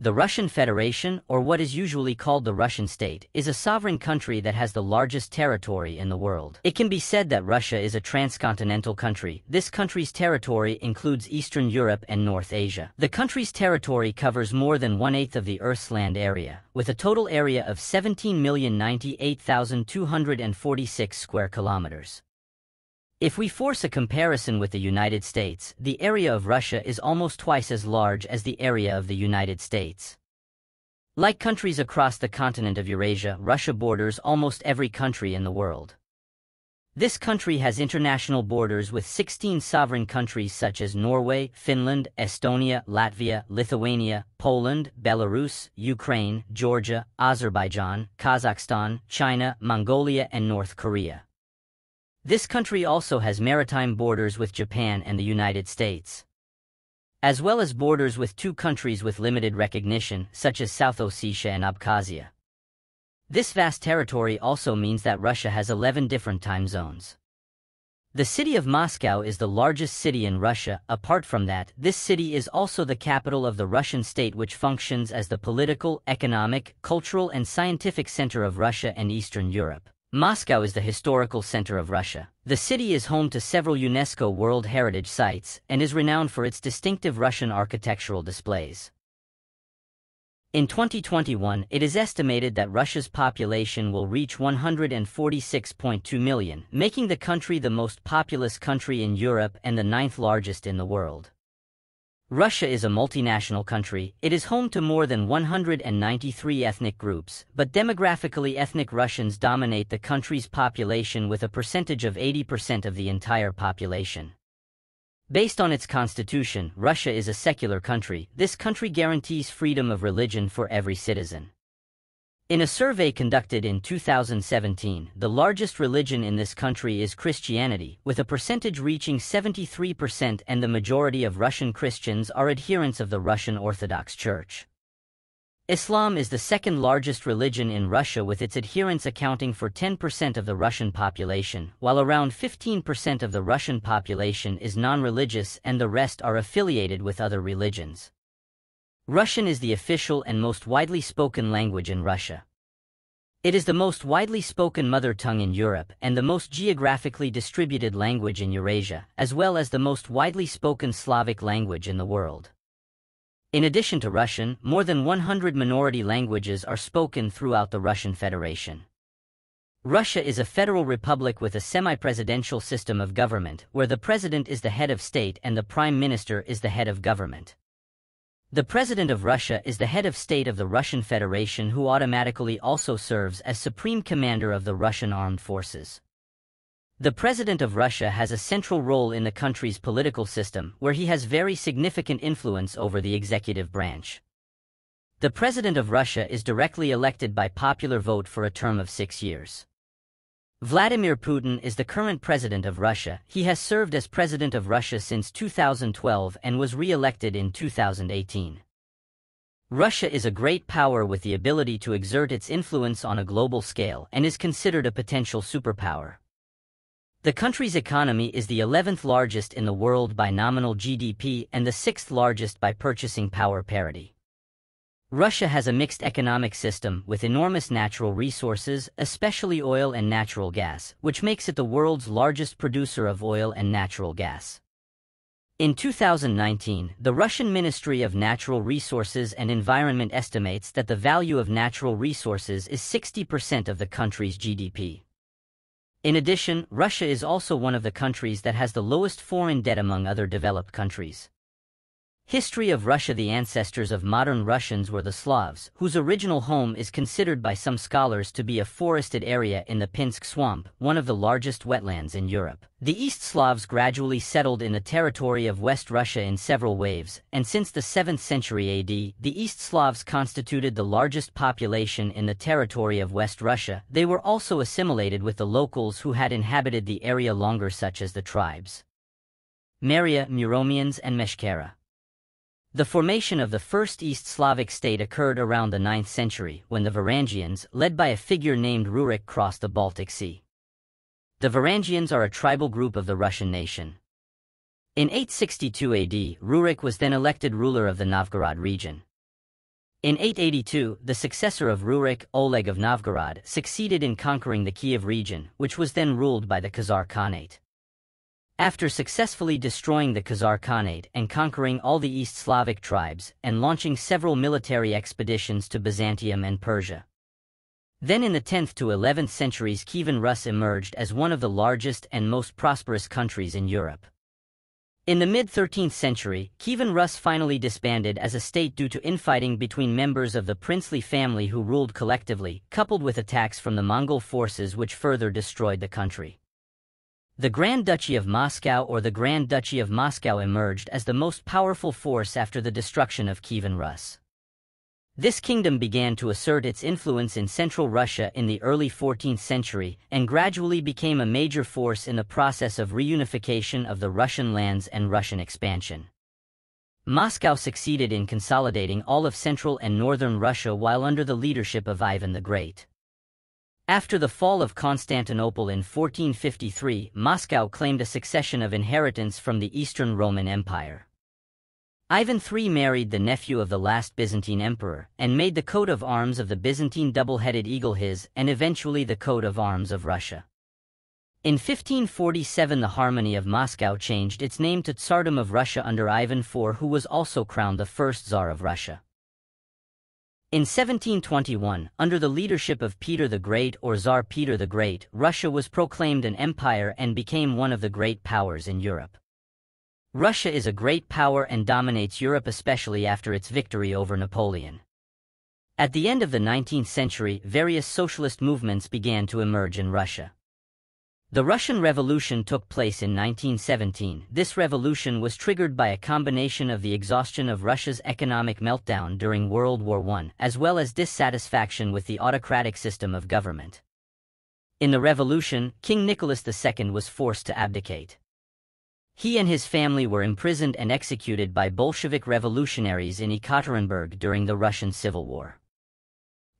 The Russian Federation, or what is usually called the Russian state, is a sovereign country that has the largest territory in the world. It can be said that Russia is a transcontinental country. This country's territory includes Eastern Europe and North Asia. The country's territory covers more than one-eighth of the Earth's land area, with a total area of 17,098,246 square kilometers. If we force a comparison with the United States, the area of Russia is almost twice as large as the area of the United States. Like countries across the continent of Eurasia, Russia borders almost every country in the world. This country has international borders with 16 sovereign countries such as Norway, Finland, Estonia, Latvia, Lithuania, Poland, Belarus, Ukraine, Georgia, Azerbaijan, Kazakhstan, China, Mongolia and North Korea. This country also has maritime borders with Japan and the United States, as well as borders with two countries with limited recognition, such as South Ossetia and Abkhazia. This vast territory also means that Russia has 11 different time zones. The city of Moscow is the largest city in Russia. Apart from that, this city is also the capital of the Russian state which functions as the political, economic, cultural and scientific center of Russia and Eastern Europe. Moscow is the historical center of Russia. The city is home to several UNESCO World Heritage Sites and is renowned for its distinctive Russian architectural displays. In 2021, it is estimated that Russia's population will reach 146.2 million, making the country the most populous country in Europe and the ninth largest in the world. Russia is a multinational country, it is home to more than 193 ethnic groups, but demographically ethnic Russians dominate the country's population with a percentage of 80% of the entire population. Based on its constitution, Russia is a secular country. This country guarantees freedom of religion for every citizen. In a survey conducted in 2017, the largest religion in this country is Christianity, with a percentage reaching 73% and the majority of Russian Christians are adherents of the Russian Orthodox Church. Islam is the second largest religion in Russia with its adherents accounting for 10% of the Russian population, while around 15% of the Russian population is non-religious and the rest are affiliated with other religions. Russian is the official and most widely spoken language in Russia. It is the most widely spoken mother tongue in Europe and the most geographically distributed language in Eurasia, as well as the most widely spoken Slavic language in the world. In addition to Russian, more than 100 minority languages are spoken throughout the Russian Federation. Russia is a federal republic with a semi-presidential system of government, where the president is the head of state and the prime minister is the head of government. The President of Russia is the head of state of the Russian Federation who automatically also serves as Supreme Commander of the Russian Armed Forces. The President of Russia has a central role in the country's political system, where he has very significant influence over the executive branch. The President of Russia is directly elected by popular vote for a term of six years. Vladimir Putin is the current president of Russia. He has served as president of Russia since 2012 and was re-elected in 2018. Russia is a great power with the ability to exert its influence on a global scale and is considered a potential superpower. The country's economy is the 11th largest in the world by nominal GDP and the 6th largest by purchasing power parity. Russia has a mixed economic system with enormous natural resources, especially oil and natural gas, which makes it the world's largest producer of oil and natural gas. In 2019, the Russian Ministry of Natural Resources and Environment estimates that the value of natural resources is 60% of the country's GDP. In addition, Russia is also one of the countries that has the lowest foreign debt among other developed countries. History of Russia The ancestors of modern Russians were the Slavs, whose original home is considered by some scholars to be a forested area in the Pinsk Swamp, one of the largest wetlands in Europe. The East Slavs gradually settled in the territory of West Russia in several waves, and since the 7th century AD, the East Slavs constituted the largest population in the territory of West Russia. They were also assimilated with the locals who had inhabited the area longer such as the tribes Merya, Muromians and Meshchera. The formation of the first East Slavic state occurred around the 9th century, when the Varangians, led by a figure named Rurik crossed the Baltic Sea. The Varangians are a tribal group of the Russian nation. In 862 AD, Rurik was then elected ruler of the Novgorod region. In 882, the successor of Rurik, Oleg of Novgorod, succeeded in conquering the Kiev region, which was then ruled by the Khazar Khanate. After successfully destroying the Khazar Khanate and conquering all the East Slavic tribes and launching several military expeditions to Byzantium and Persia. Then in the 10th to 11th centuries Kievan Rus emerged as one of the largest and most prosperous countries in Europe. In the mid-13th century, Kievan Rus finally disbanded as a state due to infighting between members of the princely family who ruled collectively, coupled with attacks from the Mongol forces which further destroyed the country. The Grand Duchy of Moscow or the Grand Duchy of Moscow emerged as the most powerful force after the destruction of Kievan Rus. This kingdom began to assert its influence in central Russia in the early 14th century and gradually became a major force in the process of reunification of the Russian lands and Russian expansion. Moscow succeeded in consolidating all of central and northern Russia while under the leadership of Ivan the Great. After the fall of Constantinople in 1453, Moscow claimed a succession of inheritance from the Eastern Roman Empire. Ivan III married the nephew of the last Byzantine emperor and made the coat of arms of the Byzantine double-headed eagle his and eventually the coat of arms of Russia. In 1547 the Harmony of Moscow changed its name to Tsardom of Russia under Ivan IV who was also crowned the first Tsar of Russia. In 1721, under the leadership of Peter the Great or Tsar Peter the Great, Russia was proclaimed an empire and became one of the great powers in Europe. Russia is a great power and dominates Europe especially after its victory over Napoleon. At the end of the 19th century, various socialist movements began to emerge in Russia. The Russian Revolution took place in 1917. This revolution was triggered by a combination of the exhaustion of Russia's economic meltdown during World War I, as well as dissatisfaction with the autocratic system of government. In the revolution, King Nicholas II was forced to abdicate. He and his family were imprisoned and executed by Bolshevik revolutionaries in Ekaterinburg during the Russian Civil War.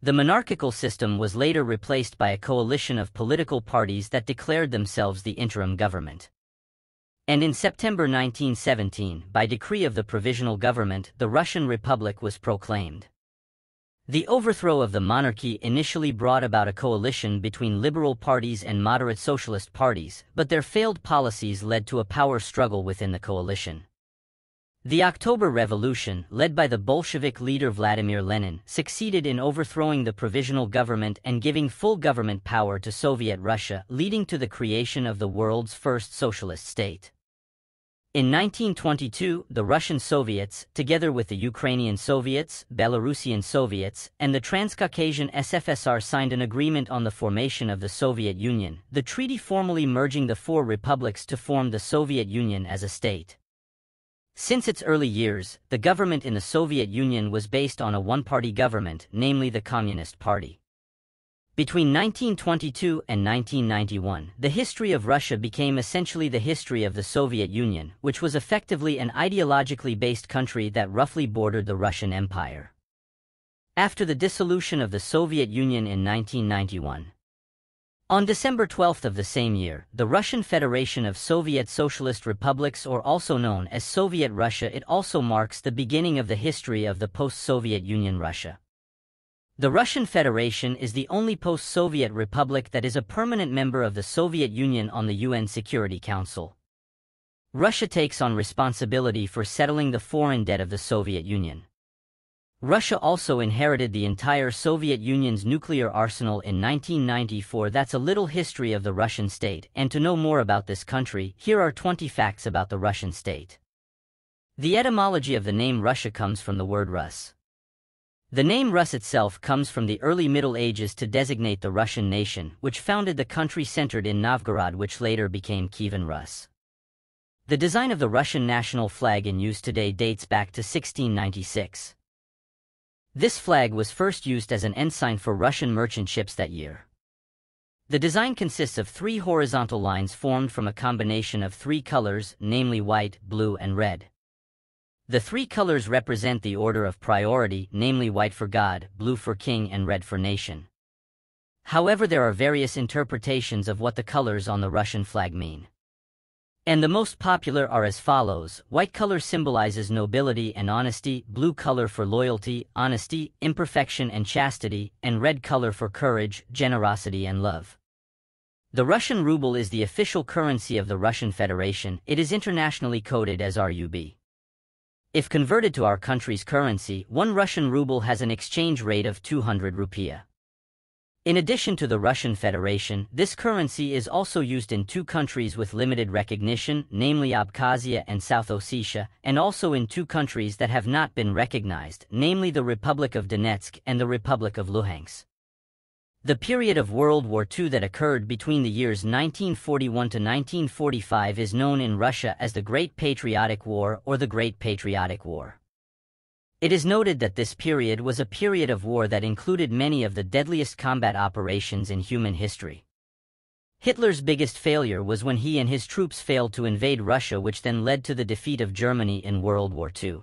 The monarchical system was later replaced by a coalition of political parties that declared themselves the interim government. And in September 1917, by decree of the Provisional Government, the Russian Republic was proclaimed. The overthrow of the monarchy initially brought about a coalition between liberal parties and moderate socialist parties, but their failed policies led to a power struggle within the coalition. The October Revolution, led by the Bolshevik leader Vladimir Lenin, succeeded in overthrowing the provisional government and giving full government power to Soviet Russia, leading to the creation of the world's first socialist state. In 1922, the Russian Soviets, together with the Ukrainian Soviets, Belarusian Soviets, and the Transcaucasian SFSR signed an agreement on the formation of the Soviet Union, the treaty formally merging the four republics to form the Soviet Union as a state. Since its early years, the government in the Soviet Union was based on a one-party government, namely the Communist Party. Between 1922 and 1991, the history of Russia became essentially the history of the Soviet Union, which was effectively an ideologically based country that roughly bordered the Russian Empire. After the dissolution of the Soviet Union in 1991, on December 12 of the same year, the Russian Federation of Soviet Socialist Republics or also known as Soviet Russia it also marks the beginning of the history of the post-Soviet Union Russia. The Russian Federation is the only post-Soviet republic that is a permanent member of the Soviet Union on the UN Security Council. Russia takes on responsibility for settling the foreign debt of the Soviet Union. Russia also inherited the entire Soviet Union's nuclear arsenal in 1994 that's a little history of the Russian state, and to know more about this country, here are 20 facts about the Russian state. The etymology of the name Russia comes from the word Rus. The name Rus itself comes from the early Middle Ages to designate the Russian nation, which founded the country centered in Novgorod which later became Kievan Rus. The design of the Russian national flag in use today dates back to 1696. This flag was first used as an ensign for Russian merchant ships that year. The design consists of three horizontal lines formed from a combination of three colors, namely white, blue and red. The three colors represent the order of priority, namely white for God, blue for king and red for nation. However there are various interpretations of what the colors on the Russian flag mean. And the most popular are as follows. White color symbolizes nobility and honesty, blue color for loyalty, honesty, imperfection and chastity, and red color for courage, generosity and love. The Russian ruble is the official currency of the Russian Federation. It is internationally coded as RUB. If converted to our country's currency, one Russian ruble has an exchange rate of 200 rupiah. In addition to the Russian Federation, this currency is also used in two countries with limited recognition, namely Abkhazia and South Ossetia, and also in two countries that have not been recognized, namely the Republic of Donetsk and the Republic of Luhansk. The period of World War II that occurred between the years 1941 to 1945 is known in Russia as the Great Patriotic War or the Great Patriotic War. It is noted that this period was a period of war that included many of the deadliest combat operations in human history. Hitler's biggest failure was when he and his troops failed to invade Russia which then led to the defeat of Germany in World War II.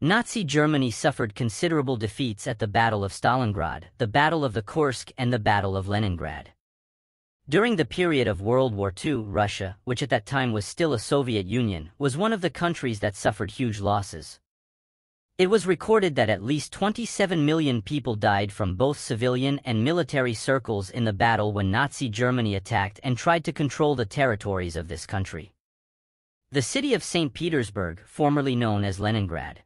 Nazi Germany suffered considerable defeats at the Battle of Stalingrad, the Battle of the Kursk and the Battle of Leningrad. During the period of World War II, Russia, which at that time was still a Soviet Union, was one of the countries that suffered huge losses. It was recorded that at least 27 million people died from both civilian and military circles in the battle when Nazi Germany attacked and tried to control the territories of this country. The city of St. Petersburg, formerly known as Leningrad,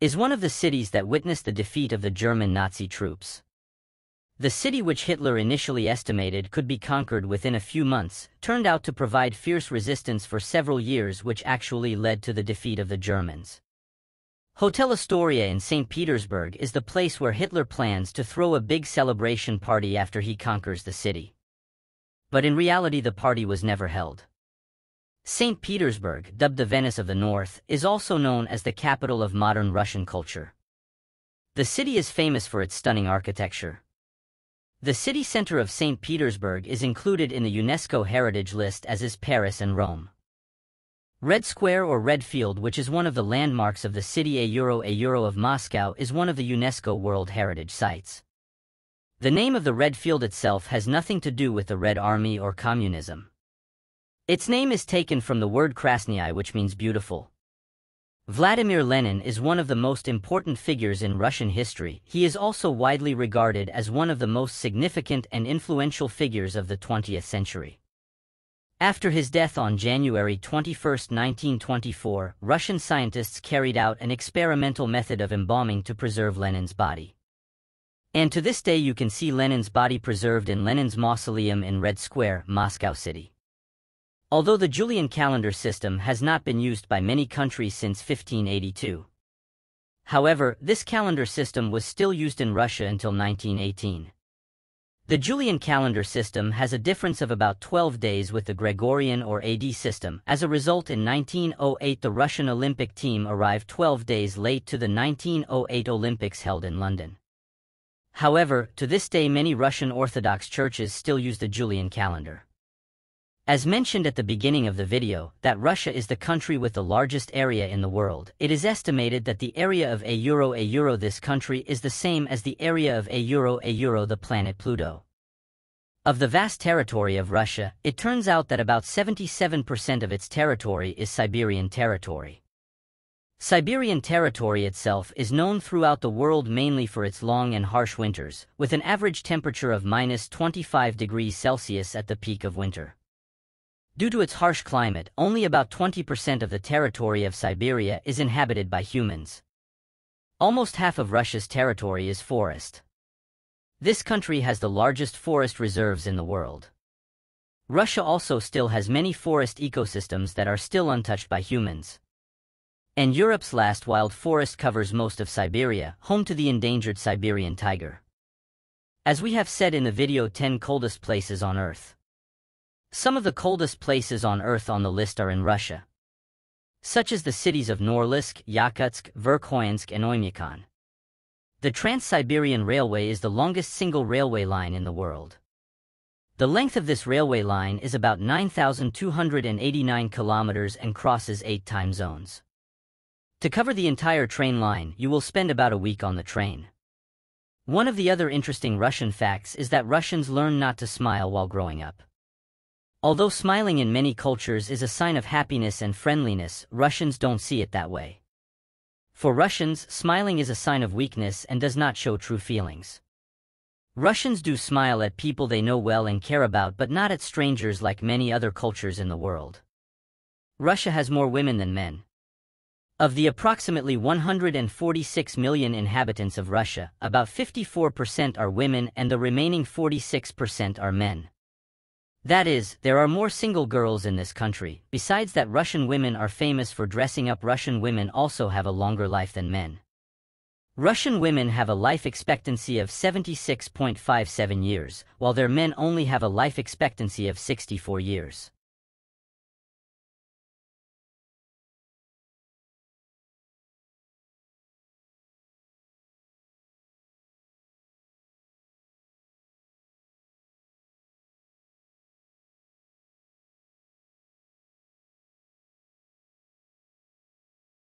is one of the cities that witnessed the defeat of the German Nazi troops. The city which Hitler initially estimated could be conquered within a few months turned out to provide fierce resistance for several years which actually led to the defeat of the Germans. Hotel Astoria in St. Petersburg is the place where Hitler plans to throw a big celebration party after he conquers the city. But in reality the party was never held. St. Petersburg, dubbed the Venice of the North, is also known as the capital of modern Russian culture. The city is famous for its stunning architecture. The city center of St. Petersburg is included in the UNESCO Heritage List as is Paris and Rome. Red Square or Red Field which is one of the landmarks of the city A Euro A Euro of Moscow is one of the UNESCO World Heritage Sites. The name of the Red Field itself has nothing to do with the Red Army or communism. Its name is taken from the word Krasnyi which means beautiful. Vladimir Lenin is one of the most important figures in Russian history. He is also widely regarded as one of the most significant and influential figures of the 20th century. After his death on January 21, 1924, Russian scientists carried out an experimental method of embalming to preserve Lenin's body. And to this day you can see Lenin's body preserved in Lenin's mausoleum in Red Square, Moscow City. Although the Julian calendar system has not been used by many countries since 1582. However, this calendar system was still used in Russia until 1918. The Julian calendar system has a difference of about 12 days with the Gregorian or AD system. As a result, in 1908 the Russian Olympic team arrived 12 days late to the 1908 Olympics held in London. However, to this day many Russian Orthodox churches still use the Julian calendar. As mentioned at the beginning of the video, that Russia is the country with the largest area in the world. It is estimated that the area of a euro a euro this country is the same as the area of a euro a euro the planet Pluto. Of the vast territory of Russia, it turns out that about 77% of its territory is Siberian territory. Siberian territory itself is known throughout the world mainly for its long and harsh winters, with an average temperature of minus 25 degrees Celsius at the peak of winter. Due to its harsh climate, only about 20% of the territory of Siberia is inhabited by humans. Almost half of Russia's territory is forest. This country has the largest forest reserves in the world. Russia also still has many forest ecosystems that are still untouched by humans. And Europe's last wild forest covers most of Siberia, home to the endangered Siberian tiger. As we have said in the video 10 coldest places on Earth. Some of the coldest places on Earth on the list are in Russia, such as the cities of Norilsk, Yakutsk, Verkhoyansk, and Oymyakon. The Trans-Siberian Railway is the longest single railway line in the world. The length of this railway line is about 9,289 kilometers and crosses eight time zones. To cover the entire train line, you will spend about a week on the train. One of the other interesting Russian facts is that Russians learn not to smile while growing up. Although smiling in many cultures is a sign of happiness and friendliness, Russians don't see it that way. For Russians, smiling is a sign of weakness and does not show true feelings. Russians do smile at people they know well and care about but not at strangers like many other cultures in the world. Russia has more women than men. Of the approximately 146 million inhabitants of Russia, about 54% are women and the remaining 46% are men. That is, there are more single girls in this country. Besides that Russian women are famous for dressing up Russian women also have a longer life than men. Russian women have a life expectancy of 76.57 years, while their men only have a life expectancy of 64 years.